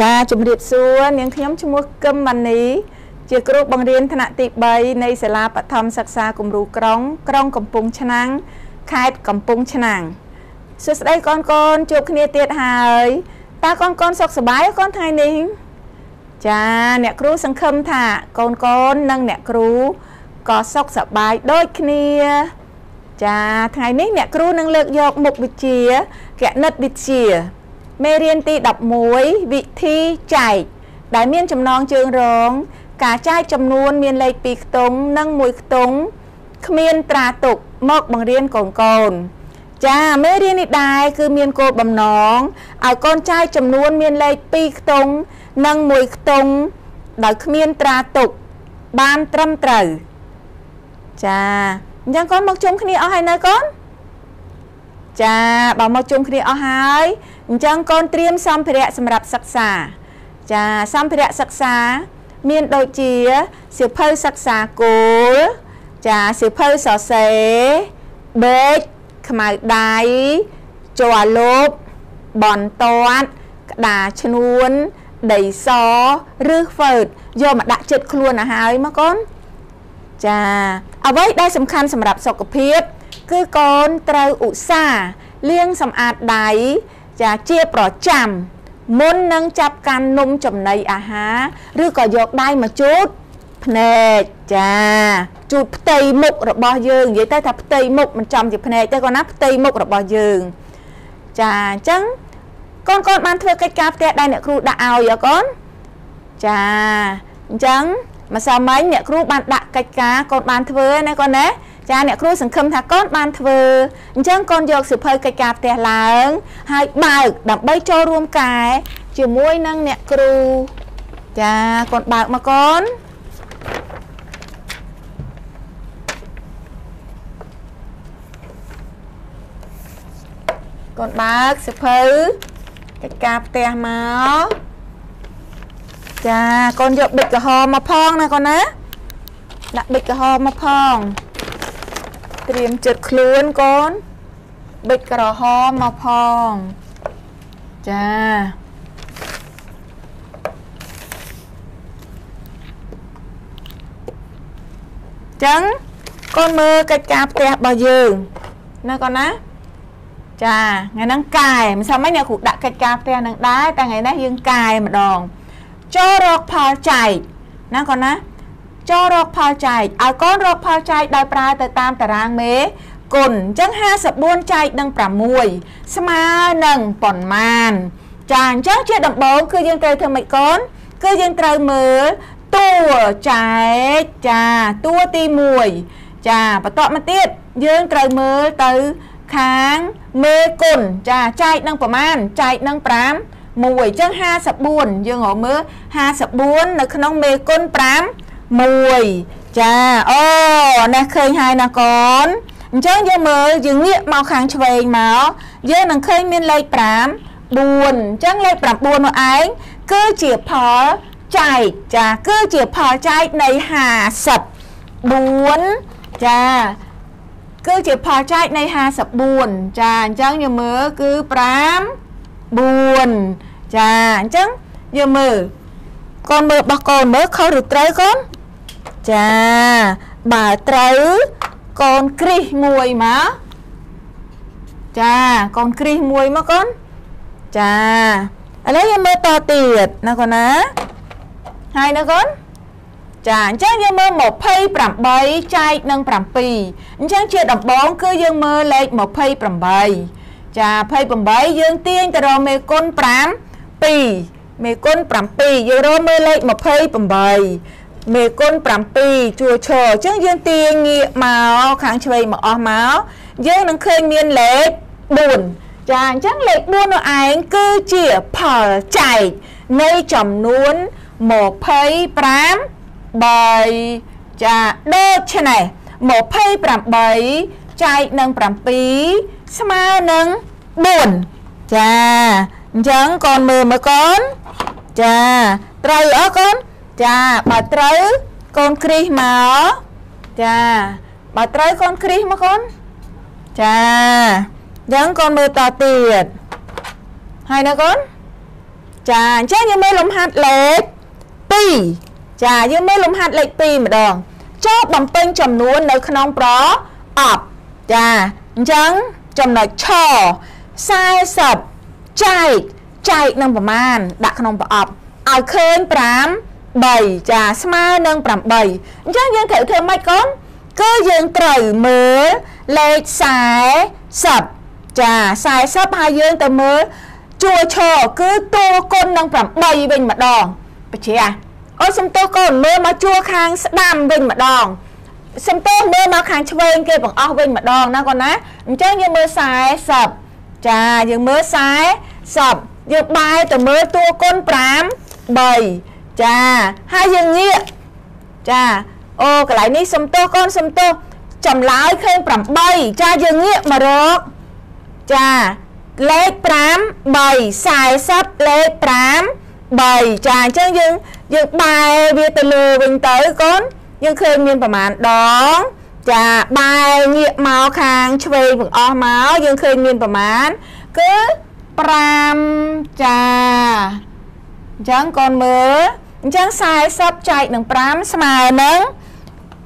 ចាជំរាបសួរនាងខ្ញុំឈ្មោះកឹមម៉ានី ជាគ្រូបង្រៀនថ្នាក់ទី3នៃសាលាបឋមសិក្សាគំរូក្រុង ក្រុងកំពង់ឆ្នាំងខេត្តកំពង់ឆ្នាំងសួស្តីកូនកូនជួបគ្នាទៀតហើយតើកូនកូនសុខសប្បាយកូនថ្ងៃនេះចាអ្នកគ្រូសង្ឃឹមថាកូនកូននិងអ្នកគ្រូក៏សុខសប្បាយដូចគ្នា ចាថ្ងៃនេះអ្នកគ្រូនឹងលើកយកមុខវិជ្ជាគណិតវិទ្យា មេរៀនទី11វិធីចែកដែលមានចំណងជើងរង ការចែកចំនួនមានលេខ2ខ្ទង់និង1ខ្ទង់គ្មានត្រាទុកមកបង្រៀនកូនកូន ចាមេរៀននេះដែរគឺមានគោលបំណងឲ្យកូនចែកចំនួនមានលេខ2ខ្ទង់និង1ខ្ទង់ដោយគ្មានត្រាទុក បានត្រឹមត្រូវចាអញ្ចឹងកូនមកជុំគ្នាអស់ហើយនៅកូនចាបើមកជុំគ្នាអស់ហើយ អញ្ចឹងកូនត្រៀមសម្ភារៈសម្រាប់សិក្សា ចាសម្ភារៈសិក្សា មានដូចជាសៀវភៅសិក្សាគោលចាសៀវភៅសរសេរបេកខ្មៅដៃជ័រលូបបនតាត់ក្តារឈ្នួនដីសឬហ្វឺតយកមកដាក់ចិត្តខ្លួនទៅហើយមកកូនចាអ្វីដែលសំខាន់សម្រាប់សុខភាព គឺកូនត្រូវឧស្សាហ៍លាងសម្អាតដៃ ចាជាប្រចាំមុននឹងចាប់កាន់នំចំណីអាហារឬក៏យកដៃមកជូតភ្នែកចាជូតផ្ទៃមុខរបស់យើងនិយាយទៅថាផ្ទៃមុខមិនចំជាភ្នែកទេគាត់ណាផ្ទៃមុខរបស់យើង ចាអញ្ចឹងកូនកូនបានធ្វើកិច្ចការផ្ទះដែលអ្នកគ្រូដាក់ឲ្យអកូនចាអញ្ចឹងម្សិលមិញអ្នកគ្រូបានដាក់កិច្ចការកូនបានធ្វើណាកូនណា ចាអ្នកគ្រូសង្ឃឹមថាកូនបានធ្វើអញ្ចឹងកូនយកសិភៅកិច្ចការផ្ទះឡើង ហើយបើកដើម្បីចូលរួមកែជាមួយនឹងអ្នកគ្រូចាកូនបើកមកកូនកូនបើកសិភៅកិច្ចការផ្ទះមកចាកូនយកប៊ិចក្រហមមកផងណាកូនណាដាក់ប៊ិចក្រហមមកផង ត្រៀមចិត្តខ្លួនកូនប៊ិចក្រហមមកផងចាចឹងកូនមើលកិច្ចការផ្ទះរបស់យើងណាកូនណាចាថ្ងៃហ្នឹងកែមិនសមឯងអ្នកគ្រូដាក់កិច្ចការផ្ទះនឹងដែរតែថ្ងៃនេះយើងកែម្ដងចូលរកផលចែកណាកូនណា ចូលរកផលចែកឲ្យកូនរកផលចែកដោយប្រើទៅតាមតារាងមេគុណអញ្ចឹង54ចែកនឹង6ស្មើនឹងប៉ុន្មានចាអញ្ចឹងជាដំបូងគឺយើងត្រូវធ្វើម៉េចកូនគឺយើងត្រូវមើលតួចែកចាតួទី1ចាបន្តមកទៀតយើងត្រូវមើលទៅខាងមេគុណចាចែកនឹងប្រមាណចែកនឹង5មួយអញ្ចឹង54យើងរកមើល54នៅក្នុងមេគុណ5 មួយចាអូនេះឃើញហើយណាកូនអញ្ចឹងយើងមើលយើងងាកមកខាងឆ្វេងមកយើងនឹងឃើញមានលេខ5 4អញ្ចឹងលេខ9នោះឯងគឺជាផលចែកចាគឺជាផលចែកនៃ50 4ចាគឺជាផលចែកនៃ54ចាអញ្ចឹងយើងមើលគឺ5 4ចាអញ្ចឹងយើងមើលកូនមើលរបស់កូនមើលខុសឬត្រូវកូន ចាបើត្រូវកូនគ្រីសមួយមកចាកូនគ្រីសមួយមកកូនចាឥឡូវយើងមើលតទៀតណាកូនណាហើយណាកូនចាអញ្ចឹងយើងមើល28ចែកនឹង7អញ្ចឹងជាដំបងគឺយើងមើលលេខ28ចា28យើងទាញទៅរកមេគុណ5 2មេគុណ7យើងរកមើលលេខ28 មេគុណ7ជួឈរអញ្ចឹងយើងទាញងាកមកខាងឆ្វេងមកអស់មកយើងនឹងឃើញមានលេខ4ចាអញ្ចឹងលេខ4នោះឯងគឺជាផលចែកនៃចំនួន25 3ចាដូច្នេះ28ចែកនឹង7ស្មើនឹង4ចាអញ្ចឹងកូនមើលមើលកូនចាត្រូវអស់កូន ចាបើត្រូវកូនគ្រីសមកចាបើត្រូវកូនគ្រីសមកកូនចាអញ្ចឹងកូនមើលតទៀតហើយណាកូនចាអញ្ចឹងយើងមើលលំហាត់លេខ2ចាយើងមើលលំហាត់លេខ2ម្ដងចូលបំពេញចំនួននៅក្នុងប្រអប់ចាអញ្ចឹងចំណុចឆ40ចែកចែកនឹងប្រមាណដាក់ក្នុងប្រអប់ឲ្យឃើញ5 3ចាស្មើនឹង8អញ្ចឹងយើងត្រូវធ្វើម៉េចកូនគឺយើងត្រូវមើលលេខ40ចា40ហើយយើងទៅមើលជួឈគឺតួគុណនឹង8វិញម្ដងបជាអូសំទោសកូនមើលមកជួខាងស្ដាំវិញម្ដងសំទោសមើលមកខាងឆ្វេងគេបង្អស់វិញម្ដងណាកូនណាអញ្ចឹងយើងមើល40ចាយើងមើល40យើងបែរទៅមើលតួគុណ5 3 ចាហើយយើងងាកចាអូកន្លែងនេះសំទោសកូនសំទោសចម្លើយឃើញ8ចាយើងងាកមករកចាលេខ5 3 40លេខ5 3ចាអញ្ចឹងយើងយើងបែរវាទៅលើវិញទៅកូនយើងឃើញមានប្រមាណដងចាបែរងាកមកខាងឆ្វេងបង្អស់មកយើងឃើញមានប្រមាណគឺ5ចាអញ្ចឹងកូនមើល អញ្ចឹង40ចែកនឹង5ស្មើនឹង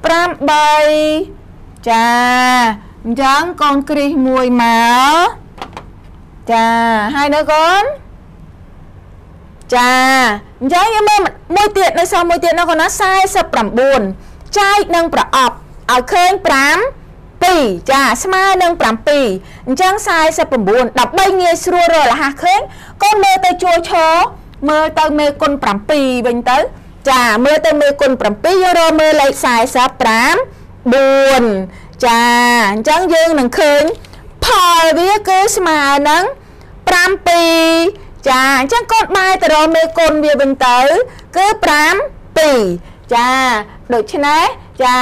8ចាអញ្ចឹងកូនគ្រីសមួយមកចាហើយនៅកូនចាអញ្ចឹងយើងមើលមួយទៀតនៅសល់មួយទៀតនៅកូនណា49ចែកនឹងប្រអប់ឲ្យឃើញ5 2ចាស្មើនឹង7អញ្ចឹង49ដើម្បីងាយស្រួលរករហ័សឃើញកូនមើលទៅជួឈរ មើលទៅមេគុណ7វិញទៅចាមើលទៅមេគុណ7យករកមើលលេខ45 4ចាអញ្ចឹងយើងនឹងឃើញផលវាគឺស្មើនឹង7ចាអញ្ចឹងកូនបែរទៅរកមេគុណវាវិញទៅគឺ5 2ចាដូច្នេះចា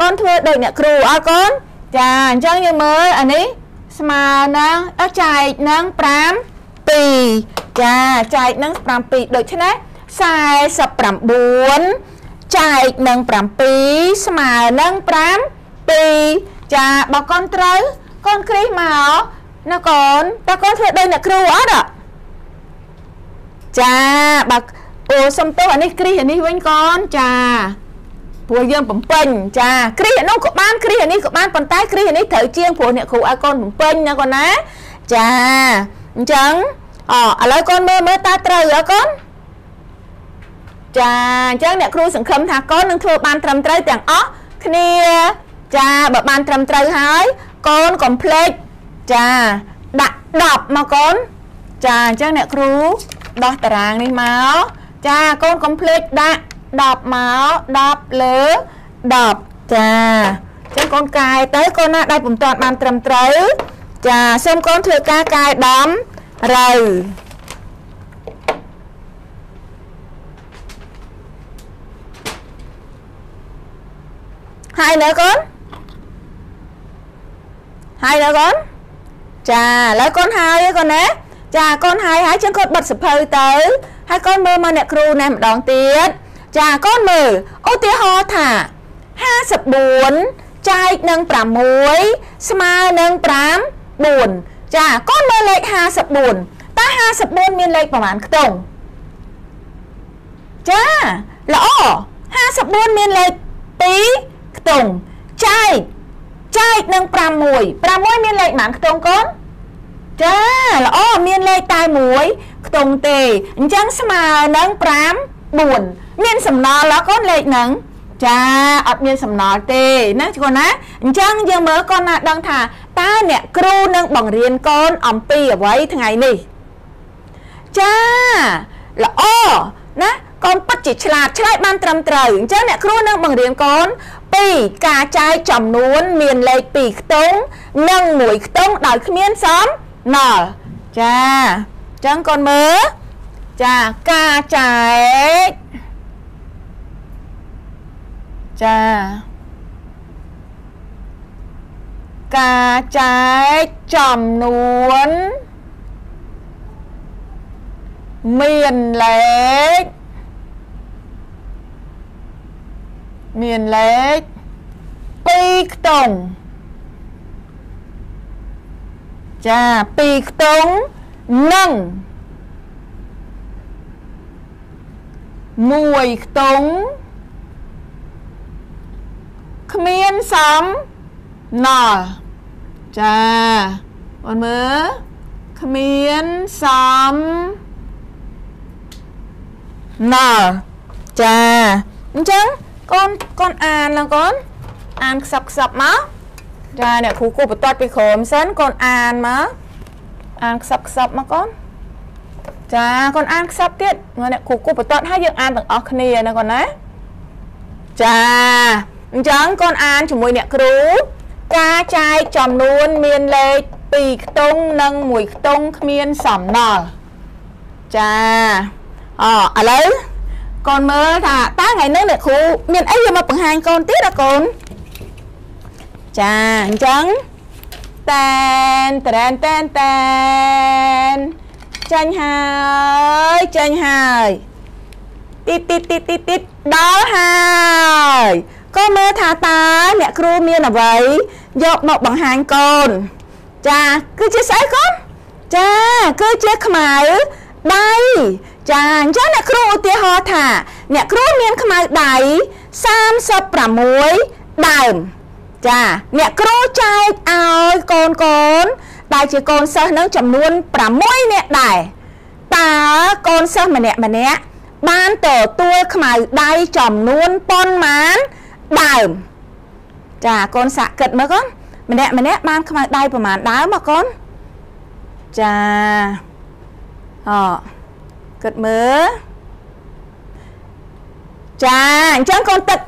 កូនធ្វើដូចអ្នកគ្រូអត់កូនចាអញ្ចឹងយើងមើលអានេះស្មើនឹងចែកនឹង5 2ចាចែកនឹង7ដូច្នេះ49ចែកនឹង7ស្មើនឹង5 2ចាបើកូនត្រូវកូនគ្រីសមកណាកូនតើកូនធ្វើដូចអ្នកគ្រូអត់ចាបើអូសុំទោសអានេះគ្រីសអានេះវិញកូនចាព្រោះយើងបំពេញចាគ្រីសអានោះក៏បានគ្រីសអានេះក៏បានប៉ុន្តែគ្រីសអានេះត្រូវជាងព្រោះអ្នកគ្រូឲ្យកូនបំពេញណាកូនណាចាអញ្ចឹង អូឥឡូវកូនមើលមើលតើត្រូវអត់កូនចាអញ្ចឹងអ្នកគ្រូសង្ឃឹមថាកូននឹងធ្វើបានត្រឹមត្រូវទាំងអស់គ្នាចាបើបានត្រឹមត្រូវហើយកូនកុំភ្លេចចាដាក់10មកកូនចាអញ្ចឹងអ្នកគ្រូដោះតារាងនេះមកចាកូនកុំភ្លេចដាក់10មក10លើ10ចាអញ្ចឹងកូនកែទៅកូនណាដែលពុំតាន់បានត្រឹមត្រូវចាសូមកូនធ្វើការកែដំ រូវហើយនៅកូនហើយនៅកូនចាឥឡូវកូនហើយកូនណាចាកូនហើយហើយចឹងកូនបិទសភៅទៅហើយកូនមើលមកអ្នកគ្រូណែម្ដងទៀតចាកូនមើលឧទាហរណ៍ថា54ចែកនឹង6ស្មើនឹង5 4 ចាកូនមើលលេខ54តើ54មានលេខប្រមាណខ្ទង់ចាល្អ54មានលេខ2ខ្ទង់ចែកចែកនឹង6 6មានលេខប៉ុន្មានខ្ទង់កូនចាល្អមានលេខតែមួយខ្ទង់ទេអញ្ចឹងស្មើនឹង5 4មានសំណល់ឡើកូនលេខហ្នឹងចាអត់មានសំណល់ទេណាកូនណាអញ្ចឹងយើងមើលកូនណាដឹងថា តើអ្នកគ្រូនឹងបង្រៀនកូនអំពីអ្វីថ្ងៃនេះចាល្អណាកូនពិតជាឆ្លាតឆ្លើយបានត្រឹមត្រូវអញ្ចឹងអ្នកគ្រូនឹងបង្រៀនកូនពីការចាយចំនួនមានលេខ2ខ្ទង់និង1ខ្ទង់ដោយគ្មានសំណល់ចាអញ្ចឹងកូនមើលចាការចែកចា ការចែកចំនួន មានលេខមានលេខ2ខ្ទង់ចា2ខ្ទង់និង1ខ្ទង់គ្មានសំ ណល់ចាអូនមើលគ្មានសំណល់ចាអញ្ចឹងកូនកូនអានឡើងកូនអានខ្សឹបខ្សឹបមកចាអ្នកគ្រូគូបន្ទាត់ពីក្រោមសិនកូនអានមកអានខ្សឹបខ្សឹបមកកូនចាកូនអានខ្សឹបទៀតអ្នកគ្រូគូបន្ទាត់ហើយយើងអានទាំងអស់គ្នាណាកូនណាចាអញ្ចឹងកូនអានជាមួយអ្នកគ្រូ ការចែកចំនួនមានលេខ2ខ្ទង់និង1ខ្ទង់គ្មានសំណល់ចាអឥឡូវកូនមើលថាតើថ្ងៃនេះអ្នកគ្រូមានអីយកមកបង្ហាញកូនទៀតអកូនចាអញ្ចឹងតែនតែនតែនតែនចាញ់ហើយចាញ់ហើយតិចតិចតិចតិចដល់ហើយ ក៏មើលថាតើអ្នកគ្រូមានអ្វីយកមកបង្ហាញកូន ចាគឺជាស្អីកូនចាគឺជាខ្មៅដៃចាអញ្ចឹងអ្នកគ្រូឧទាហរណ៍ថា អ្នកគ្រូមានខ្មៅដៃ36ដើមចាអ្នកគ្រូចែកឲ្យកូនកូនដែលជាកូនសិស្សនឹងចំនួន6នាក់ដែរតើកូនសិស្សម្នាក់ម្នាក់បានទទួលខ្មៅដៃចំនួនប៉ុន្មាន ដើមចាកូនសាក់គិតមើលកូនម្នាក់ម្នាក់បានខ្មៅដៃប្រហែលដើមមកកូនចាអគិតមើលចាអញ្ចឹងកូនទឹក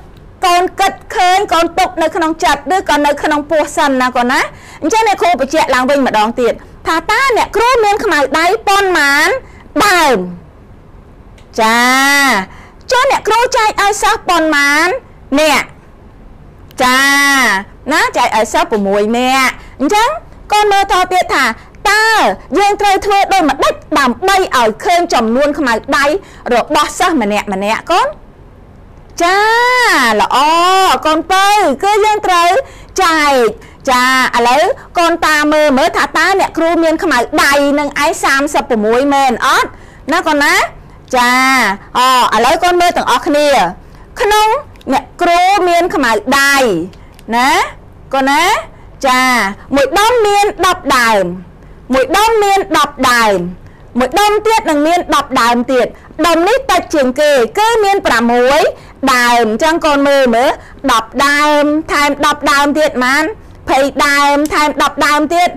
កូនគិតឃើញកូនទុកនៅក្នុងចិត្តឬក៏នៅក្នុងពោះសិនណាកូនណាអញ្ចឹងអ្នកគ្រូបញ្ជាក់ឡើងវិញម្ដងទៀតថាតើអ្នកគ្រូមានខ្មៅដៃប៉ុន្មានដើមចាចុះអ្នកគ្រូចែកឲ្យសិស្សប៉ុន្មានអ្នក ចាណាចែកឲ្យសិស្ស6នាក់អញ្ចឹងកូនមើលតទៀតថាតើយើងត្រូវធ្វើដូចម្ដេចដើម្បីឲ្យឃើញចំនួនខ្មៅដៃរបស់សិស្សម្នាក់ម្នាក់កូនចាល្អកូនពៅគឺយើងត្រូវចែកចាឥឡូវកូនតាមើលមើលថាតើអ្នកគ្រូមានខ្មៅដៃនឹងឯង36មែនអត់ណាកូនណាចាអូឥឡូវកូនមើលទាំងអស់គ្នា ក្នុង អ្នកគ្រូមានខ្មៅដៃណាកូនណាចាមួយដុំមាន10ដើមមួយដុំមាន10ដើមមួយដុំទៀតនឹងមាន10ដើមទៀតដុំនេះតិចជាងគេគឺមាន6ដើមអញ្ចឹងកូនមើលមើល10ដើមថែម10ដើមទៀតហ្មង20ដើមថែម10ដើមទៀត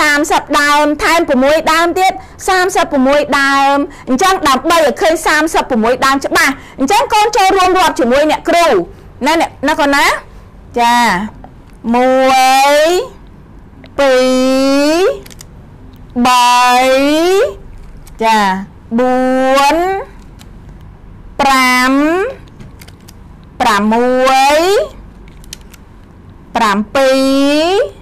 30ដើមថែម6ដើមទៀត36ដើមអញ្ចឹងដើម្បីឲ្យឃើញ36ដើមច្បាស់អញ្ចឹងកូនចូលរួមរាប់ជាមួយអ្នកគ្រូណាអ្នកណាកូនណាចា1 2 3ចា4 5 6 7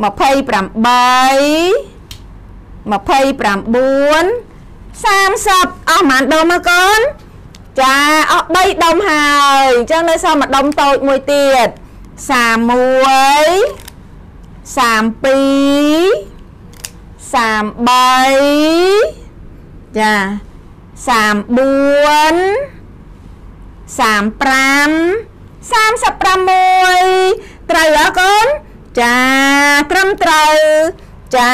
28 29 30អស់ប៉ុន្មានដុំមកកូនចាអស់3ដុំហើយអញ្ចឹងនៅសល់មួយដុំតូចមួយទៀត31 32 33ចា34 35 36ត្រូវអើកូន ចាត្រឹមត្រូវចា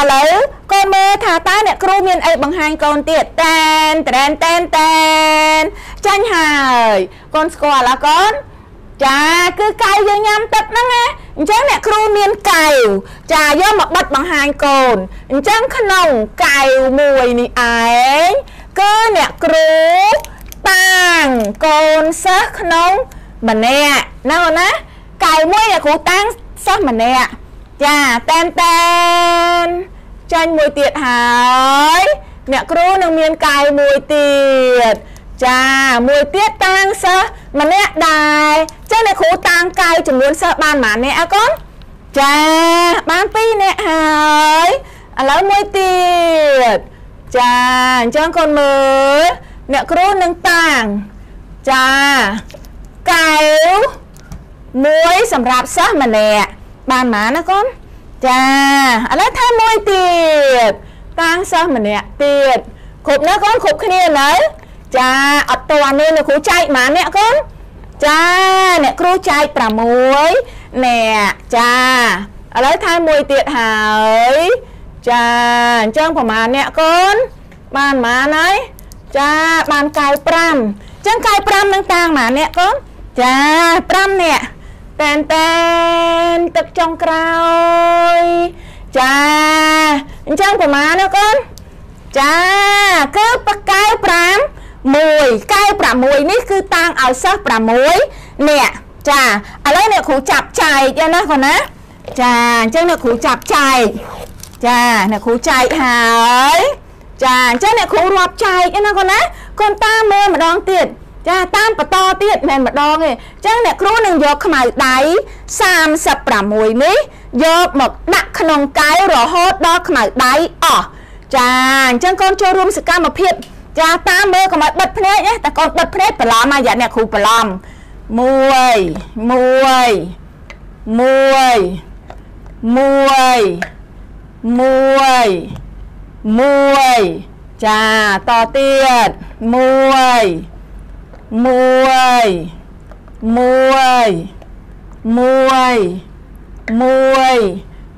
ឥឡូវកូនមើលថាតើអ្នកគ្រូមានអីបង្ហាញកូនទៀតតែនតែនតែនតែនចាញ់ហើយកូនស្គាល់អកូនចាគឺកៅយើងញ៉ាំទឹកហ្នឹងណាអញ្ចឹងអ្នកគ្រូមានកៅចាយកមកបិទបង្ហាញកូនអញ្ចឹងក្នុងកៅមួយនេះឯងគឺអ្នកគ្រូតាំងកូនសិស្សក្នុងម្នាក់ណាអូនណាកៅមួយអ្នកគ្រូតាំង សិស្សម្នាក់ចាតែនតែនចាញ់មួយទៀតហើយអ្នកគ្រូនឹងមានកៅមួយទៀតចាមួយទៀតតាំងសិស្សម្នាក់ដែរចឹងអ្នកគ្រូតាំងកៅចំនួនសិស្សបានប៉ុន្មានអ្នកអកូនចាបាន2នាក់ហើយឥឡូវមួយទៀតចាអញ្ចឹងកូនមើលអ្នកគ្រូនឹងតាំងចាកៅ មួយសម្រាប់សិស្សម្នាក់បានប៉ុន្មានណាកូនចាឥឡូវថាមួយទៀតតាំងសិស្សម្នាក់ទៀតគ្រប់ណាកូនគ្រប់គ្នានៅចាអត់តាន់នេះលោកគ្រូចែកប៉ុន្មានអ្នកកូនចាអ្នកគ្រូចែក6អ្នកចាឥឡូវថែមមួយទៀតហើយចាអញ្ចឹងប្រហែលអ្នកកូនបានប៉ុន្មានហើយចាបានកៅ5អញ្ចឹងកៅ5នឹងតាំងប៉ុន្មានអ្នកកូនចា5អ្នក តែនតែនទឹកចុងក្រោយ ចាអញ្ចឹងប្រហែលណាកូនចាគឺបកៅ5 1កែ6នេះគឺតាំងឲ្យសិស្ស6នាក់ចាឥឡូវអ្នកគ្រូចាប់ចែកណាកូនណាចាអញ្ចឹងអ្នកគ្រូចាប់ចែកចាអ្នកគ្រូចែកហើយចាអញ្ចឹងអ្នកគ្រូរាប់ចែកណាកូនណាកូនតាមមើលម្ដងទៀត ចាតាមបន្តទៀតមិនម្ដងទេអញ្ចឹងអ្នកគ្រូនឹងយកខ្មៅដៃ36នេះយកមកដាក់ក្នុងកែវរហូតដល់ខ្មៅដៃអស់ចាអញ្ចឹងកូនចូលរួមសកម្មភាពចាតាមមើលកុំឲ្យបិទភ្នែកណាតែកូនបិទភ្នែកប្រឡំមកយ៉ាអ្នកគ្រូប្រឡំ1 1 1 1 1ចាតទៀត1 1 1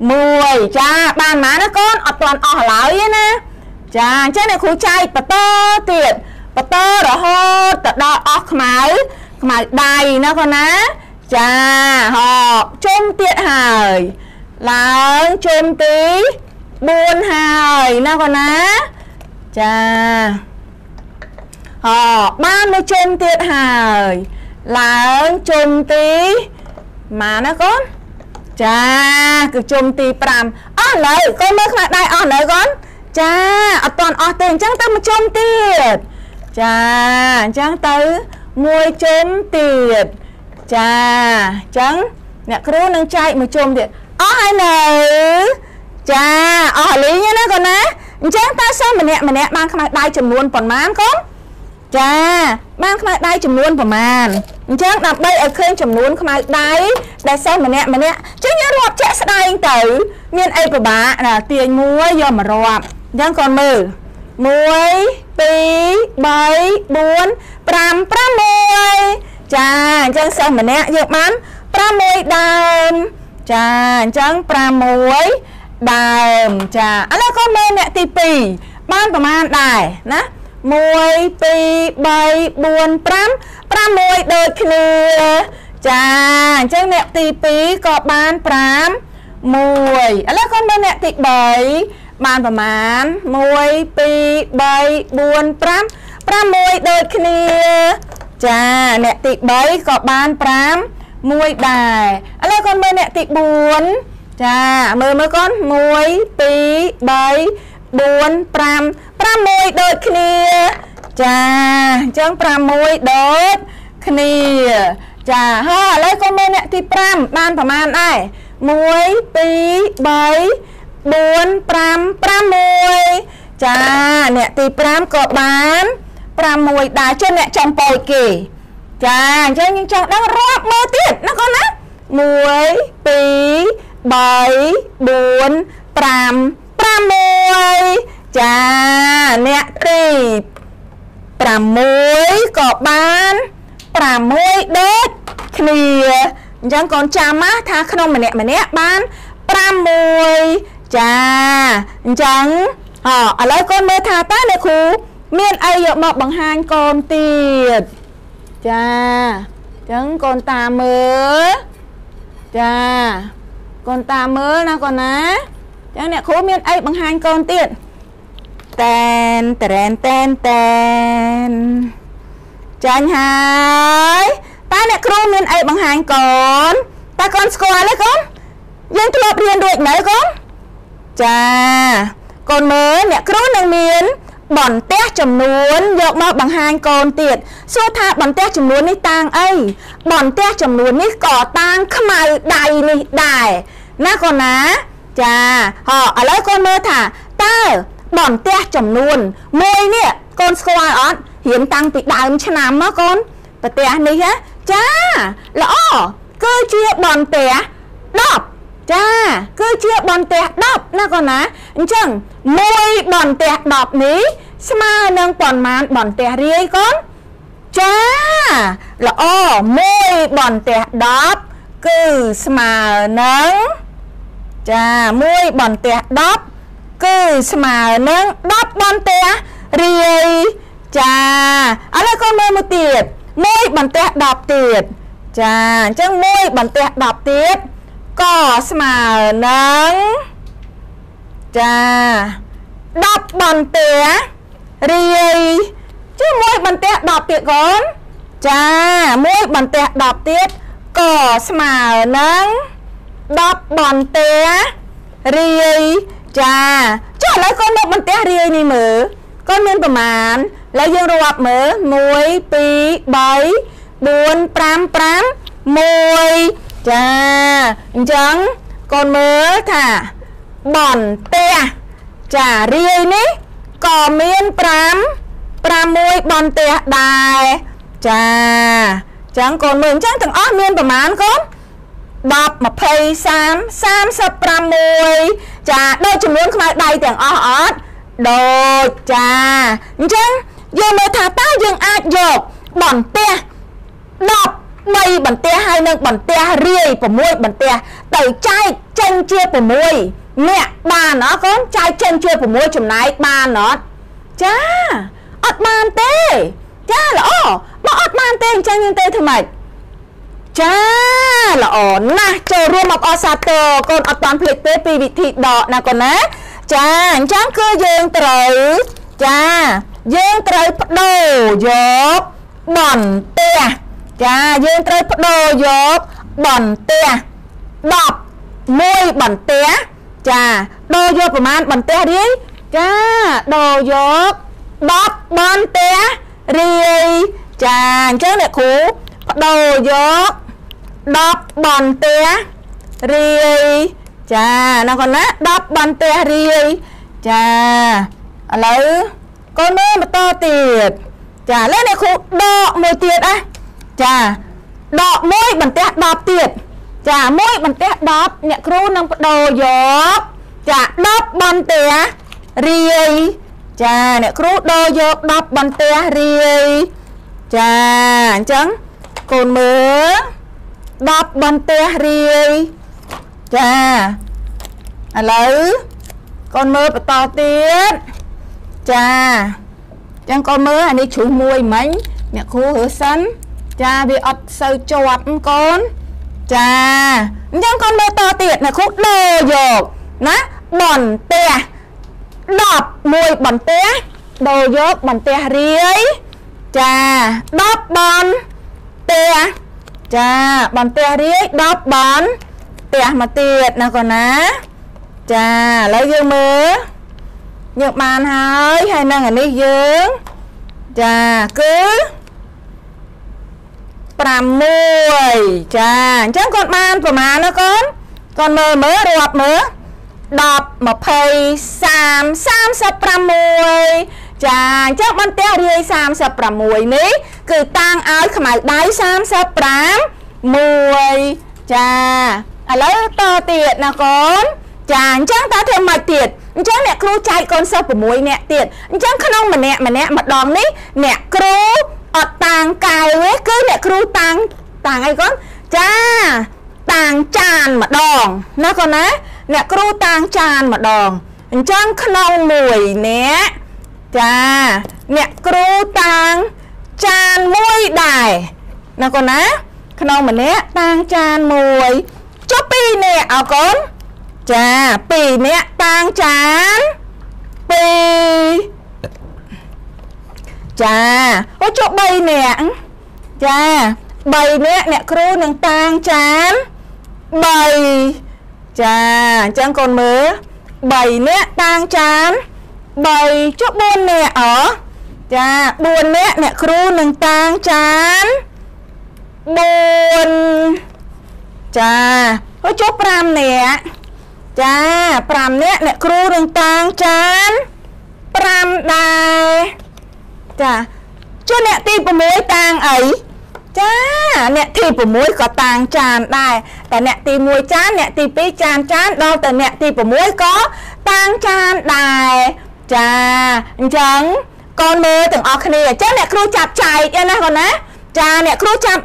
1ចាបានប៉ុន្មានណាកូនអត់ទាន់អស់ឡើយទេណាចាអញ្ចឹងអ្នកគ្រូចែកបន្តទៀតបន្តរហូតទៅដល់អស់ខ្មៅខ្មៅដៃណាកូនណាចាហកជុំទៀតហើយឡើងជុំទី4ហើយណាកូនណាចា ហកបានមួយជុំទៀតហើយឡើងជុំទីម៉ាណាកូនចាគឺជុំទី5អស់លើកូនមើលខ្មៅដៃអស់លើកូនចាអត់ទាន់អស់ទេអញ្ចឹងទៅមួយជុំទៀតចាអញ្ចឹងទៅមួយជុំទៀតចាអញ្ចឹងអ្នកគ្រូនឹងចែកមួយជុំទៀតអស់ហើយនៅចាអស់លីងណាកូនណាអញ្ចឹងតើសិស្សម្នាក់ម្នាក់បានខ្មៅដៃចំនួនប៉ុន្មានកូន ចាបានខ្មៅដៃចំនួនប្រមាណអញ្ចឹងដើម្បីឲ្យឃើញចំនួនខ្មៅដៃដែលសិស្សម្នាក់ម្នាក់អញ្ចឹងយើងរាប់ជាក់ស្ដែងទៅ មានអីពិបាកណាទាញមួយយកមករាប់អញ្ចឹងគាត់មើល1 2 3 4 5 6ចាអញ្ចឹងសិស្សម្នាក់យកបាន6ដើមចាអញ្ចឹង6ដើមចាឥឡូវគាត់មើលអ្នកទី2បានប្រមាណដែរណា 1 2 3 4 5 6ដូចគ្នាចាអញ្ចឹងអ្នកទី2ក៏បាន5 1ឥឡូវគាត់មើលអ្នកទី3បានប្រមាណ1 2 3 4 5 6ដូចគ្នាចាអ្នកទី3ក៏បាន5មួយដែរឥឡូវកូនមើលអ្នកទី4ចាមើលមើលកូន1 2 3 4 5 6ដូចគ្នា ចាអញ្ចឹង6ដូចគ្នាចាហើយឥឡូវកូនមើលអ្នកទី5បានប្រមាណដែរ1 2 3 4 5 6ចាអ្នកទី5ក៏បាន6ដែរចុះអ្នកចំពោចគេ ចាអញ្ចឹងយើងចង់ដឹងរាប់មើលទៀតណាកូនណា1 2 3 4 5 6ចាអ្នកទី6ក៏បាន6ដូចគ្នាអញ្ចឹងកូនចាំណាថាក្នុងម្នាក់ម្នាក់បាន6ចាអញ្ចឹងអឥឡូវកូនមើលថាតើអ្នកគ្រូមានអីយកមកបង្ហាញកូនទៀតចាអញ្ចឹងកូនតាមើលចាកូនតាមើលណាកូនណា អញ្ចឹងអ្នកគ្រូមានអីបង្ហាញកូនទៀតតែនតែនតែនតែនចាញ់ហើយតើអ្នកគ្រូមានអីបង្ហាញកូនតើកូនស្គាល់ទេកូនយើងធ្លាប់រៀនរួចនៅកូនចាកូនមើលអ្នកគ្រូនឹងមានបន្ទះចំនួនយកមកបង្ហាញកូនទៀតសួរថាបន្ទះចំនួននេះតាងអីបន្ទះចំនួននេះក៏តាងខ្មៅដៃនេះដែរណាកូនណា ចាហ៎ឥឡូវកូនមើលថាតើបន្ទះចំនួនមួយនេះកូនស្គាល់អត់រៀនតាំងពីដើមឆ្នាំមកកូនប្រទេសនេះចាល្អគឺជាបន្ទះ10ចាគឺជាបន្ទះ10ណាកូនណាអញ្ចឹងមួយបន្ទះ10នេះស្មើនឹងប៉ុន្មានបន្ទះរាយកូនចាល្អមួយបន្ទះ10គឺស្មើនឹង ចាមួយបន្ទះ10គឺស្មើនឹង10បន្ទះរាយចាឥឡូវកូនមើលមួយទៀតមួយបន្ទះ10ទៀតចាអញ្ចឹងមួយបន្ទះ10ទៀតក៏ស្មើនឹងចា10បន្ទះរាយជាមួយបន្ទះ10ទៀតកូនចាមួយបន្ទះ10ទៀតក៏ស្មើនឹង 10បន្ទះរាយចាចុះឥឡូវកូនមកបន្ទះរាយនេះមើលកូនមានប្រមាណឥឡូវយើងរាប់មើល1 2 3 4 5 5 1ចាអញ្ចឹងកូនមើលថាបន្ទះចារាយនេះក៏មាន5 6បន្ទះដែរចាអញ្ចឹងកូនមើលអញ្ចឹងទាំងអស់មានប្រមាណកូន 10 20 30 36ចាដូចចំនួនខ្មៅដៃទាំងអស់អត់ដូចចាអញ្ចឹងយើងមើលថាតើយើងអាចយកបន្ទះ10 3បន្ទះហើយនឹងបន្ទះរាយ6បន្ទះទៅចែកចេញជា6អ្នកបានអត់កូនចែកចេញជា6ចំណែកបានអត់ចាអត់បានទេចាល្អបើអត់បានទេអញ្ចឹងយើងទៅធ្វើម៉េច ចាល្អណាស់ចូលរួមអបអរសាទរកូនអត់តាន់ភ្លេចទេពីវិធីដកណាកូនណា ចាអញ្ចឹងគឺយើងត្រូវចាយើងត្រូវបដូរយកបន្ទះចាយើងត្រូវបដូរយកបន្ទះ10មួយបន្ទះចាដូរយកប្រមាណបន្ទះរាយចាដូរយក10បន្ទះរាយចាអញ្ចឹងអ្នកគ្រូបដូរយក 10បន្ទះរាយចាណាកូនណា10បន្ទះរាយចាឥឡូវកូនមើលបន្តទៀតចាឥឡូវអ្នកគ្រូដកមួយទៀតណាចាដកមួយបន្ទះ10ទៀតចាមួយបន្ទះ10អ្នកគ្រូនឹងបដូរយកចា10បន្ទះរាយចាអ្នកគ្រូដូរយក10បន្ទះរាយចាអញ្ចឹងកូនមើល 10បន្ទះរាយចាឥឡូវកូនមើលបន្តទៀតចាចឹងកូនមើលអានេះជ្រុះមួយមិញអ្នកគ្រូរើសិនចាវាអត់សូវជាប់កូនចាអញ្ចឹងកូនមើលតទៀតអ្នកគ្រូដូរយកណាបន្ទះ10មួយបន្ទះដូរយកបន្ទះរាយចា10បន្ទះ ចាបន្ទះរាយ10បន្ទះមកទៀតណាកូនណា ចាឥឡូវយើងមើលយើងបានហើយហើយនឹងអានេះយើងចាគឺ6ចាអញ្ចឹងគាត់បានប្រមាណណាកូនគាត់មើលមើលរាប់មើល10 20 30 36ចាអញ្ចឹងបន្ទះរាយ36នេះ គឺតាំងឲ្យខ្មៅដៃ35 1ចាឥឡូវតទៀតណាកូនចាអញ្ចឹងតើធ្វើម៉េចទៀតអញ្ចឹងអ្នកគ្រូចែកកូនសិស្ស6នាក់ទៀតអញ្ចឹងក្នុងម្នាក់ម្នាក់ម្ដងនេះអ្នកគ្រូអត់តាំងកែវទេគឺអ្នកគ្រូតាំងតាំងអីកូនចាតាំងចានម្ដងណាកូនណាអ្នកគ្រូតាំងចានម្ដងអញ្ចឹងក្នុងមួយអ្នកចាអ្នកគ្រូតាំង ចានមួយដែរណាកូនណាក្នុងម្នាក់តាំងចានមួយចុះពីរនាក់អរកូនចាពីរនាក់តាំងចានពីរចាអូចុះ3នាក់ចា3នាក់អ្នកគ្រូនឹងតាំងចាន3ចាអញ្ចឹងកូនមើល3នាក់តាំងចាន3ចុះ4នាក់អ ចា4នាក់អ្នកគ្រូនឹងតាំងចាន4ចាហើយចុះ5នាក់ចា5នាក់អ្នកគ្រូនឹងតាំងចាន5ដែរចាចុះអ្នកទី6តាំងអីចាអ្នកទី6ក៏តាំងចានដែរតែអ្នកទី1ចានអ្នកទី2ចានចានដល់តែអ្នកទី6ក៏តាំងចានដែរចាអញ្ចឹង កូនមើលទាំងអស់គ្នាអញ្ចឹងអ្នកគ្រូចាប់ចែកណាកូនណាចាអ្នកគ្រូចាប់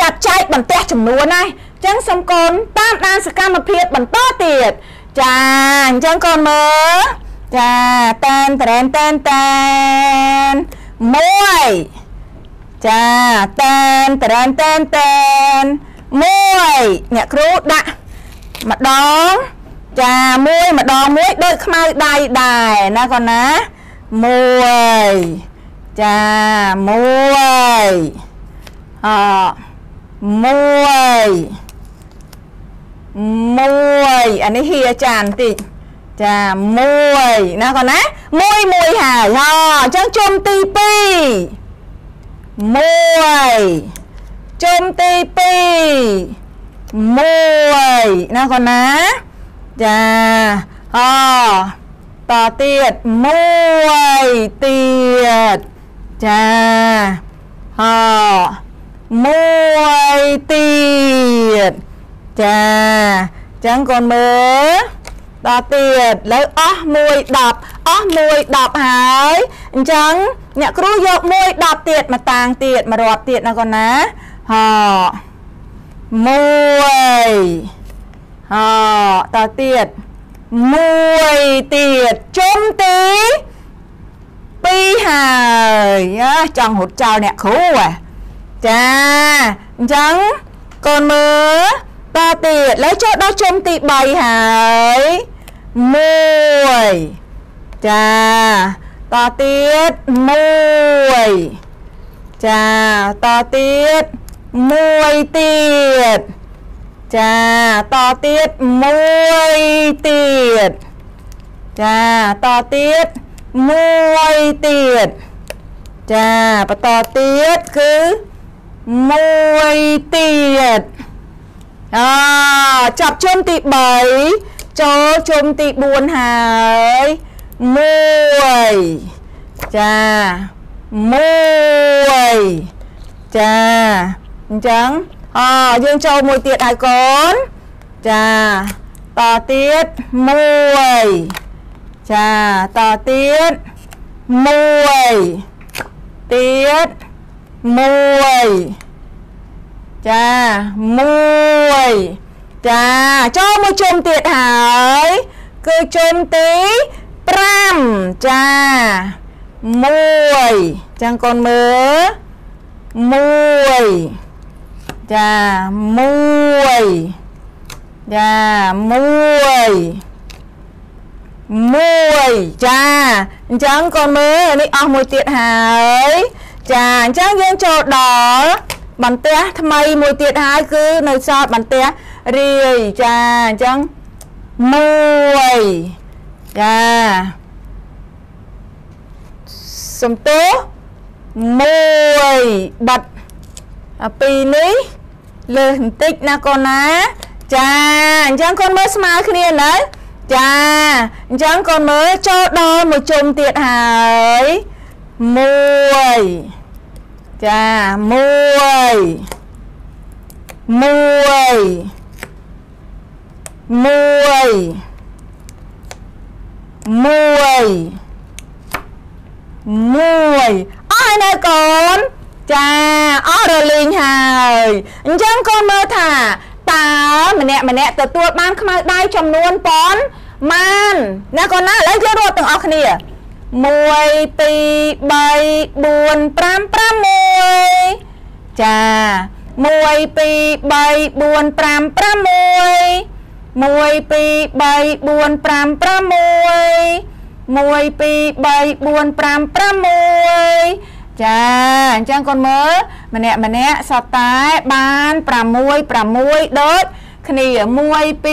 ចាប់ចែកបន្ទះចំនួនណាអញ្ចឹងសូមកូនតាមដានសកម្មភាពបន្តទៀតចាអញ្ចឹងកូនមើលចាតែនតែនតែនតែន1ចាតែនតែនតែនតែន1អ្នកគ្រូដាក់ម្ដងចាមួយម្ដងមួយដូចខ្មៅដៃដែរណាកូនណា មួយចាមួយអមួយមួយអានេះហៀចានតិចចាមួយណាកូនណាមួយមួយហើយហ៎អញ្ចឹងជុំទី2មួយជុំទី2មួយណាកូនណាចាអ តទៀតមួយទៀតចាអមួយទៀតចាចឹងកូនមើលដល់ទៀតលើអស់1 10អស់1 10ហើយអញ្ចឹងអ្នកគ្រូយក1 10ទៀតមកតាំងទៀតមករាប់ទៀតណាកូនណាហ1ហតទៀត1 ទៀតជុំទី2ហើយចង់រត់ចោលអ្នកគ្រូហ៎ចាអញ្ចឹងកូនមើលតទៀតលើចូលដល់ជុំទី3ហើយ1ចាតទៀត1ចាតទៀត1ទៀត ចាតទៀត1ទៀតចាតទៀត1ទៀតចាបន្តទៀតគឺ1ទៀតអូចាប់ជុំទី3ចូលជុំទី4ហើយ1ចា1ចាអញ្ចឹង អូយើងចូលមួយទៀតហើយកូនចាតទៀត1ចាតទៀត1ទៀត1ចា1ចាចូលមួយជុំទៀតហើយគឺជុំទី5ចា1ចាំកូនមើល1 ចា1ចា1 1ចាអញ្ចឹងកូនមើលនេះអស់មួយទៀតហើយចាអញ្ចឹងយើងចូលដល់បន្ទះថ្មីមួយទៀតហើយគឺនៅសល់បន្ទះរាយចាអញ្ចឹង1ចាសំទោ1បាត់ពីនេះ លើសបន្តិចណាកូនណាចាអញ្ចឹងកូនមើលស្មើគ្នានៅចាអញ្ចឹងកូនមើលចូលដល់មួយជុំទៀតហើយ1ចាមួយមួយមួយមួយមួយអស់នៅកូន ចាអស់រលីងហើយអញ្ចឹងក៏មើលថាតើម្នាក់ម្នាក់ទទួលបានខ្មៅដៃចំនួនប៉ុនម៉ានណាកូនណាឥឡូវយើងរត់ទាំងអស់គ្នា1 2 3 4 5 6ចា1 2 3 4 5 6 1 2 3 4 5 6 1 2 3 4 5 6 ញ្ចឹងកូនមើលម្នាក់ម្នាក់សតតែបាន6 6ដូចគ្នា1 2 3 4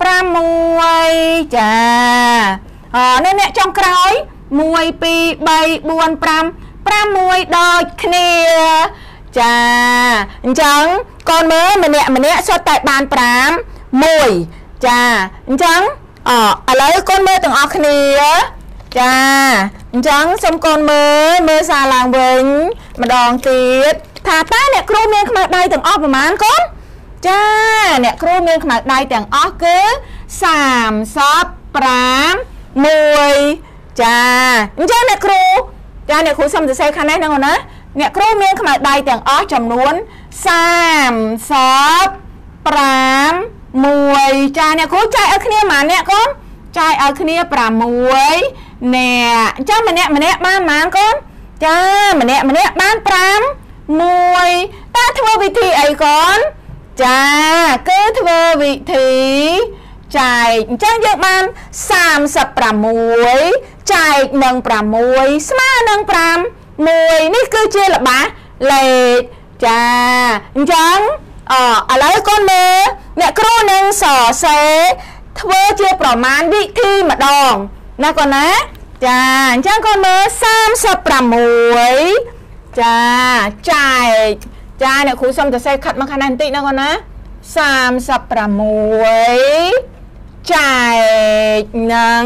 5 6ចាអនេះអ្នកចុងក្រោយ1 2 3 4 5 6ដូចគ្នាចាអញ្ចឹងកូនមើលម្នាក់ម្នាក់សុទ្ធតែបាន5 1ចាអញ្ចឹងអឥឡូវកូនមើលទាំងអស់គ្នា ចាអញ្ចឹងសូមកូនមើលមើលសារឡើងវិញ ម្ដងទៀតថាតើអ្នកគ្រូមានខ្មៅដៃទាំងអស់ប្រហែលកូនចាអ្នកគ្រូមានខ្មៅដៃទាំងអស់គឺ35 1ចាអញ្ចឹងអ្នកគ្រូចាអ្នកគ្រូសុំសរសេរខាងនេះហ្នឹងណាអ្នកគ្រូមានខ្មៅដៃទាំងអស់ចំនួន35 1ចាអ្នកគ្រូចែកឲ្យគ្នាប៉ុន្មានអ្នកកូនចែកឲ្យគ្នា6 អ្នកអញ្ចឹងម្នាក់ម្នាក់បានប៉ុន្មានកូនចាម្នាក់ម្នាក់បាន5 1តើធ្វើវិធីអីកូនចាគឺធ្វើវិធីចែកអញ្ចឹងយើងបាន36ចែកនឹង6ស្មើនឹង5 1នេះគឺជាល្បះលេខចាអញ្ចឹងអឥឡូវកូនមើលអ្នកគ្រូនឹងសរសេរធ្វើជាប្រមាណវិធីម្ដង ណាកូនណាចាអញ្ចឹងកូនមើល36ចាចែកចាអ្នកគ្រូសុំសរសេរខិតមកខាងនេះបន្តិចណាកូនណា36ចែកនឹង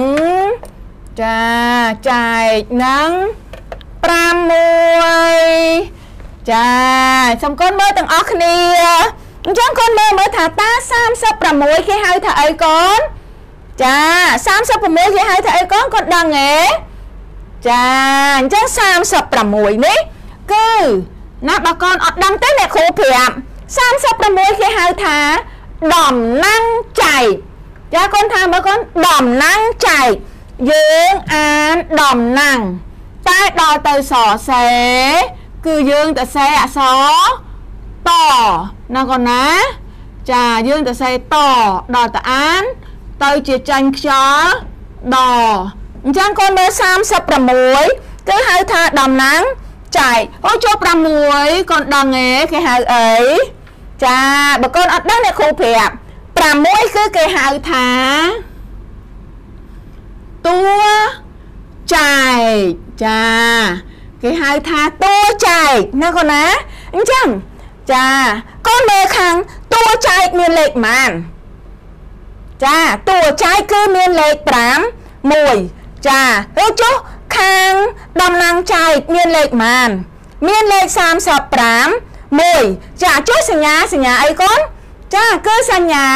ចាចែកនឹង6ចាសូមកូនមើលទាំងអស់គ្នាអញ្ចឹងកូនមើលមើលថាតា36គេហៅថាអីកូន ចា36គេហៅថាអីកូនកូនដឹងទេចាអញ្ចឹង36នេះគឺណាបើកូនអត់ដឹងទេអ្នកគ្រូប្រាប់36គេហៅថាដំណាំងចែកចាកូនថាមើលកូនដំណាំងចែកយើងអានដំណាំងតែដល់ទៅសរសេរគឺយើងទៅសេអក្សរតណាកូនណា ចាយើងទៅសេតដល់ទៅអាន ទៅជាចាញ់ខ្យល់ដអញ្ចឹងកូនមើល36គឺហៅថាដំណាំងចែកអូចូល6កូនដឹងទេគេហៅអីចាបើកូនអត់ដឹងអ្នកគ្រូប្រាប់6គឺគេហៅថាតួចែកចាគេហៅថាតួចែកណាកូនណាអញ្ចឹងចាកូនមើលខាងតួចែកមានលេខប៉ុន្មាន ចាតួចែកគឺមានលេខ5 1ចាហើយចុះខាងតំណាងចែកមានលេខប៉ុន្មាន មានលេខ35 1ចាចុះសញ្ញាសញ្ញាអីកូនចាគឺសញ្ញា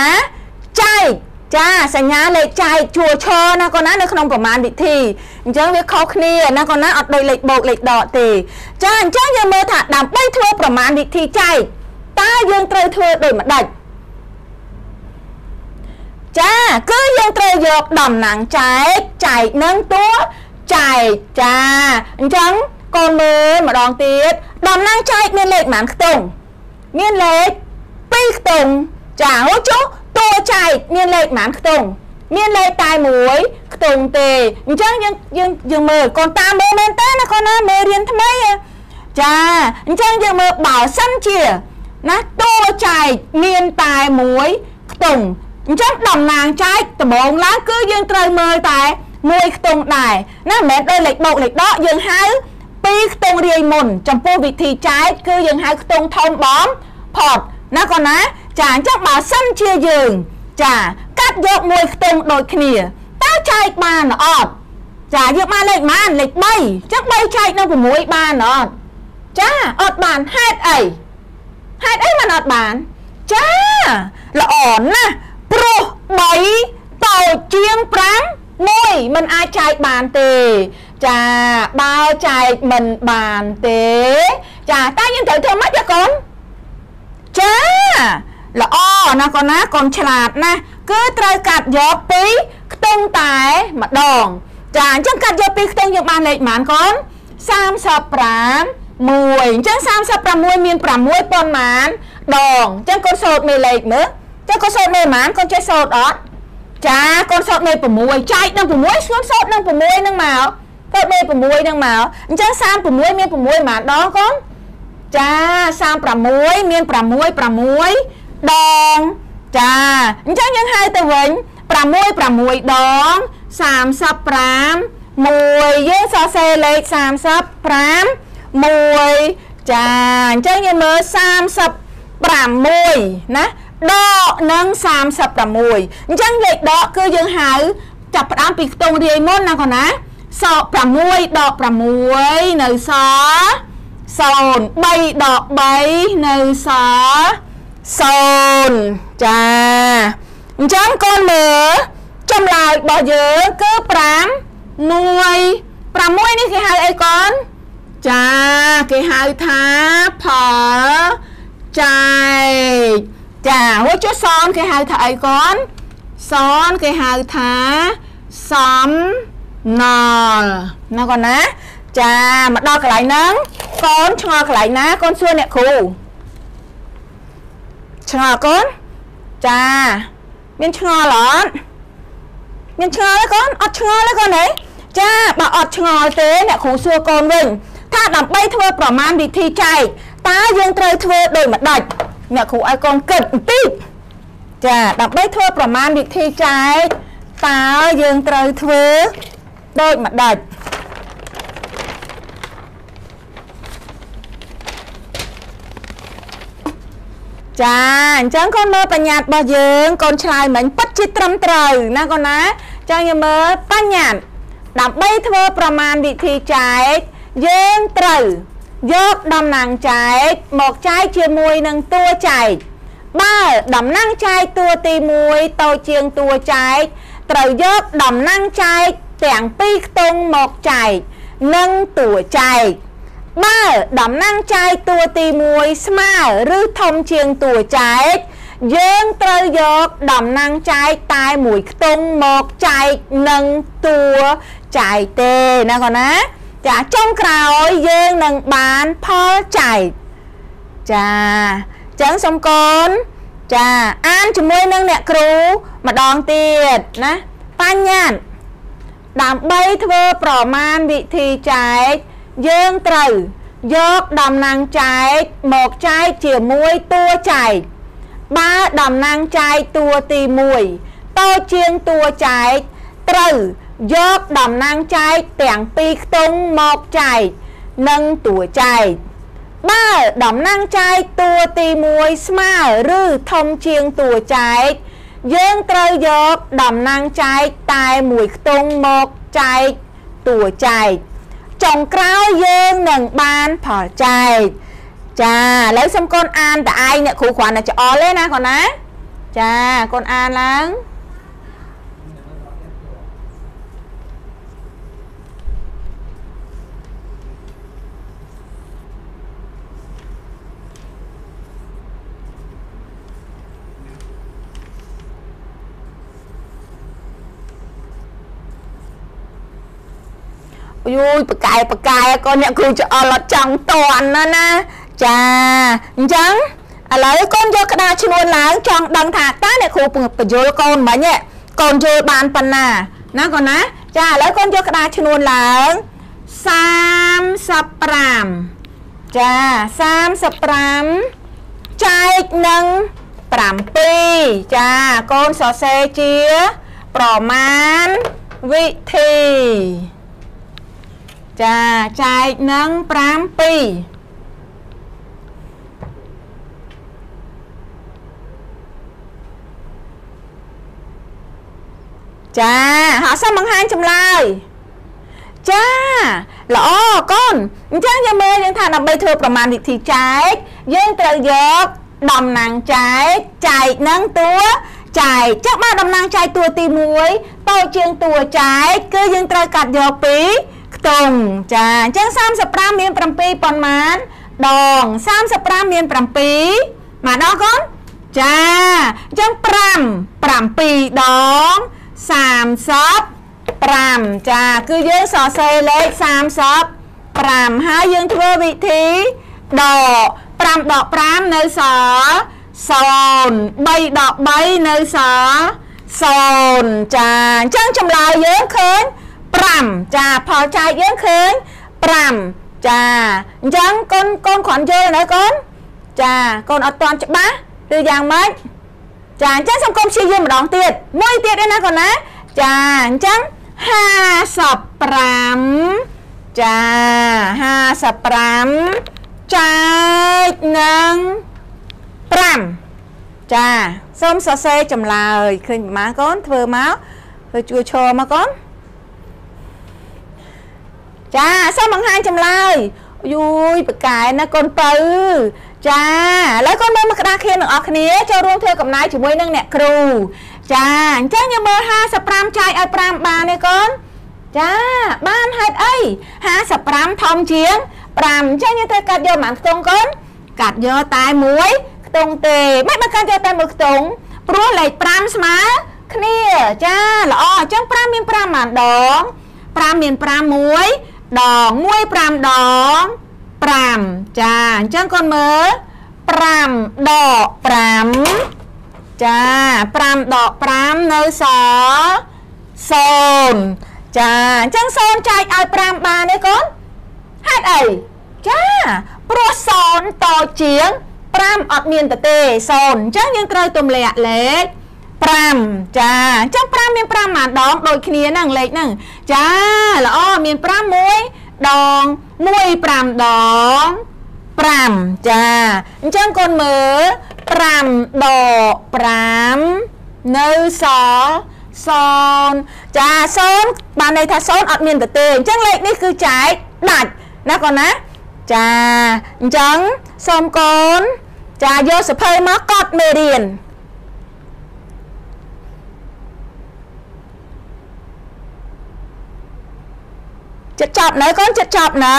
ចែកចាសញ្ញាលេខចែកជួឈរណាកូនណានៅក្នុងប្រមាណវិធីអញ្ចឹងវាខុសគ្នាណាកូនណាអត់ដូចលេខបូកលេខដកទេចាអញ្ចឹងយើងមើលថាដើម្បីធ្វើប្រមាណវិធីចែកតើយើងត្រូវធ្វើដូចម្ដេច ចាគឺយើងត្រូវយកដំណាំងចែកចែកនឹងតួចែកចាអញ្ចឹងកូនមើលម្ដងទៀតដំណាំងចែកមានលេខប៉ុន្មានខ្ទង់មានលេខ2ខ្ទង់ចាហូចុះតួចែកមានលេខប៉ុន្មានខ្ទង់មានលេខតែមួយខ្ទង់ទេអញ្ចឹងយើងយើងយើងមើលកូនតាមមើលមែនតើណាកូនណាមើលរៀនថ្មីចាអញ្ចឹងយើងមើលបើសិនជាណាតួចែកមានតែមួយខ្ទង់ អញ្ចឹងតំណាងចែកដំបងឡើងគឺយើងត្រូវមើលតែមួយខ្ទង់ដែរណាមិនមែនដូចលេខបូកលេខដកយើងហៅពីរខ្ទង់រាយមុន ចំពោះវិធីចែកគឺយើងហៅខ្ទង់ធំបំផុតណាកូនណា ចាអញ្ចឹងបើសិនជាយើង ចាកាត់យកមួយខ្ទង់ដូចគ្នាតើចែកបានអត់ចាយើងបានលេខប៉ុន្មានលេខ3អញ្ចឹង3ចែកនឹង6បានអត់ចាអត់បានហេតុអីហេតុអីមិនអត់បានចាល្អណាស់ ព្រោះ3តូចជាង5 1មិនអាចចែកបានទេចាបើចែកមិនបានទេ ចាតែយើងត្រូវធ្វើម៉េចទេកូនចាល្អណាកូនណាកូនឆ្លាតណាគឺត្រូវកាត់យកពីខ្ទង់តែម្ដង ចាអញ្ចឹងកាត់យកពីខ្ទង់យើងបានលេខប៉ុន្មានកូន35 1អញ្ចឹង36មាន6ប៉ុន្មានដងអញ្ចឹងកូនសូត្រមេលេខមើល ចឹងកូនសូត្រមេប៉ុន្មានកូនចេះសូត្រអត់ចាកូនសូត្រមេ6ចែកនឹង6ស្គូនសូត្រនឹង6នឹងមកសូត្រមេ6នឹងមកអញ្ចឹង36មាន6ប៉ុន្មានដងកូនចា36មាន6 6ដងចាអញ្ចឹងយើងហៅទៅវិញ6 6ដង35 1យើងសរសេរលេខ35 1ចាអញ្ចឹងយើងមើល36ណា ដកនឹង36អញ្ចឹងលេខដកគឺយើងហៅចាប់ផ្ដើមពីខ្ទង់រាយមុនណាកូនណាស6ដក6នៅស0 3ដក3នៅស0ចាអញ្ចឹងកូនមើលចម្លើយរបស់យើងគឺ5 1 6នេះគេហៅអីកូនចាគេហៅថាផលចែក ចាហួចុះសនគេហៅថាអីកូនសនគេហៅថាសំណល់ណាកូនណា ចាមកដល់កន្លែងហ្នឹងកូនឆ្ងល់កន្លែងណាកូនសួរអ្នកគ្រូឆ្ងល់កូនចាមានឆ្ងល់អត់មានឆ្ងល់ទេកូនអត់ឆ្ងល់ទេកូនហ៎ចាបើអត់ឆ្ងល់ទេអ្នកគ្រូសួរកូនវិញថាដើម្បីធ្វើប្រមាណវិធីចែកតើយើងត្រូវធ្វើដូចម្ដេច អ្នកគ្រូឲ្យកូនគិតបន្តិចចាដើម្បីធ្វើប្រមាណវិធីចែកតើយើងត្រូវធ្វើដូចម្ដេចចាអញ្ចឹងកូនមើលបញ្ញត្តិរបស់យើងកូនឆ្លើយមិញពិតជាត្រឹមត្រូវណាកូនណាចឹងយើងមើលបញ្ញត្តិដើម្បីធ្វើប្រមាណវិធីចែកយើងត្រូវ យកតំណាងចែកមកចែកជាមួយនឹងតួចែកបើតំណាងចែកតួទី1តូចជាងតួចែកត្រូវយកតំណាងចែកទាំងពីរខ្ទង់មកចែកនិងតួចែកបើតំណាងចែកតួទី1ស្មើឬធំជាងតួចែកយើងត្រូវយកតំណាងចែកតែមួយខ្ទង់មកចែកនឹងតួចែកទេណាកូនណា ចាចុងក្រោយយើងនឹងបានផលចែកចាចឹងសុំកូនចាអានជាមួយនឹងអ្នកគ្រូម្ដងទៀតណាបញ្ញត្តិដើម្បីធ្វើប្រមាណវិធីចែកយើងត្រូវយកតំណាងចែកមកចែកជាមួយតួចែកបើតំណាងចែកតួទី1តូចជាងតួចែក ត្រូវយកតំណាងចែកទាំងពីរខ្ទង់មកចែកនិងតួចែកបើតំណាងចែកតួទី1ស្មើឬធំជាងតួចែកយើងត្រូវយកតំណាងចែកតែមួយខ្ទង់មកចែកតួចែកចុងក្រោយយើងនឹងបានផលចែកចាឥឡូវសូមកូនអានតឯងអ្នកគ្រូគ្រាន់តែច្អល់ទេណាកូនណាចាកូនអានឡើង យូយប្រកែប្រកែក៏អ្នកគ្រូច្អល់អត់ចង់តន់ណាណាចាអញ្ចឹងឥឡូវកូនយកក្តារឈ្នួនឡើងចង់ដឹងថាតើអ្នកគ្រូបញ្យល់កូនមិញកូនយល់បានប៉ុណ្ណាណាកូនណាចាឥឡូវកូនយកក្តារឈ្នួនឡើង35ចា35ចែកនឹង7ចាកូនសរសេរជា ប្រមាណវិធី ចាចែកនឹង5 2ចាហើយសូមបង្ហាញចម្លើយចាល្អកូនអញ្ចឹងយើងមើលយើងថាដើម្បីធ្វើប្រមាណវិធីចែកយើងត្រូវយកតំណាងចែកចែកនឹងតួចែកចុះបើតំណាងចែកតួទី1តូចជាងតួចែកគឺយើងត្រូវកាត់យកពីខ្ទង់ចាអញ្ចឹង35មាន7ប៉ុន្មានដង35មាន7មកដល់កូនចាអញ្ចឹង5 7ដង35ចាគឺយើងសរសេរលេខ35ហើយយើងធ្វើវិធីដក5ដក5នៅសល់0 3ដក3នៅសល់0ចាអញ្ចឹងចម្លើយយើងឃើញ 5ចាផលចែកយើងឃើញ5ចាអញ្ចឹងកូនកូនគ្រាន់យល់ណាកូនចាកូនអត់ទាន់ច្បាស់ឬយ៉ាងម៉េចចាអញ្ចឹងសូមកុំព្យាយាមម្ដងទៀតមួយទៀតឯណាកូនណាចាអញ្ចឹង55ចា55ចែកនឹង5ចាសូមសរសេរចម្លើយឃើញប្រមាណកូនធ្វើមកធ្វើជួយឈរមកកូន ចាសូមបង្ហាញចម្លើយយូយបកែណាកូនពៅចាឥឡូវកូនមើលមកក្តារខៀនទាំងអស់គ្នាចូលរួមធ្វើកំណែជាមួយនឹងអ្នកគ្រូ ចាអញ្ចឹងយើងមើល55ចែកឲ្យ5បានទេកូនចាបានហេតុអី55ធំជាង5អញ្ចឹងយើងត្រូវកាត់យកប៉ុន្មានខ្ទង់កូនកាត់យកតែមួយខ្ទង់ទេមិនបើកាត់យកតែមួយខ្ទង់ព្រោះលេខ5ស្មើគ្នាចាល្អអញ្ចឹង5មាន5ប៉ុន្មានដង5មាន5មួយ ដង1 5ដង5ចាអញ្ចឹងកូនមើល5ដក5ចា5ដក5នៅសល់0ចាអញ្ចឹង0ចែកឲ្យ5បានទេកូនហេតុអីចាព្រោះ0តូចជាង5អត់មានទៅទេ0អញ្ចឹងយើងត្រូវទម្លាក់លេខ 5ចាអញ្ចឹង5មាន5ម៉ានដងដូចគ្នាហ្នឹងលេខហ្នឹងចាល្អមាន5មួយដង1 5ដង5ចាអញ្ចឹងកូនមើល5ដក5នៅសល់0ចា0បានន័យថា0អត់មានទៅទេអញ្ចឹងលេខនេះគឺចែកដាច់ណាកូនណាចាអញ្ចឹងសូមកូនចាយកសភៅមកកត់មេរៀន ចិត្តចប់នៅកូនចិត្តចប់នៅ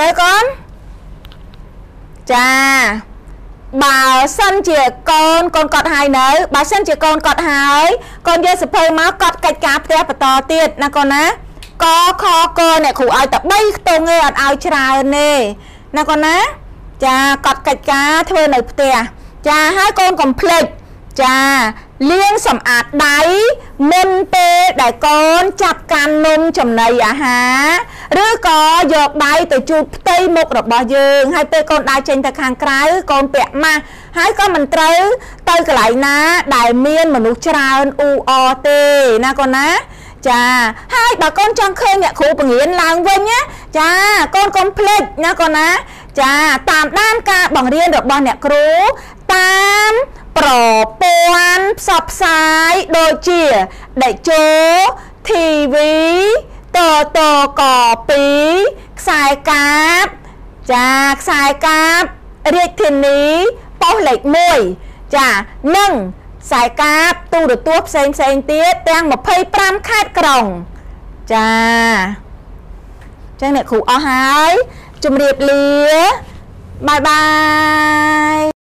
នៅកូនចាបើសិនជាកូនកូនកត់ហើយនៅបើសិនជាកូនកត់ហើយកូនយកសភៅមកកត់កិច្ចការផ្ទះបន្តទៀតណាកូនណាកខកអ្នកគ្រូឲ្យតែ3ខ្ទង់ទេអត់ឲ្យច្រើនទេណាកូនណា ចាកត់កិច្ចការធ្វើនៅផ្ទះចាហើយកូនកុំភ្លេចចា លាងសម្អាតដៃមុនពេលដែលកូនចាប់កាន់នំចំណីអាហារឬក៏យកដៃទៅជូតផ្ទៃមុខរបស់យើងហើយពេលកូនដើរចេញទៅខាងក្រៅកូនពាក់ម៉ាស់ហើយក៏មិនត្រូវទៅកន្លែងណាដែលមានមនុស្សច្រើនអ៊ូអទេណាកូនណាចាហើយបើកូនចង់ឃើញអ្នកគ្រូបង្រៀនឡើងវិញណាចាកូនកុំភ្លេចណាកូនណា ចាតាមដានការបង្រៀនរបស់អ្នកគ្រូតាម ប្រព័ន្ធផ្សព្វផ្សាយដូចជាដេជោ TV តតក2ខ្សែកាបចាខ្សែកាបរាជធានីប៉ុស្តិ៍លេខ1ចានិងខ្សែកាបទូរទស្សន៍ផ្សេងផ្សេងទៀតទាំង25ខេត្តក្រុងចាចឹងអ្នកគ្រូអស់ហើយជម្រាបលាបាយបាយ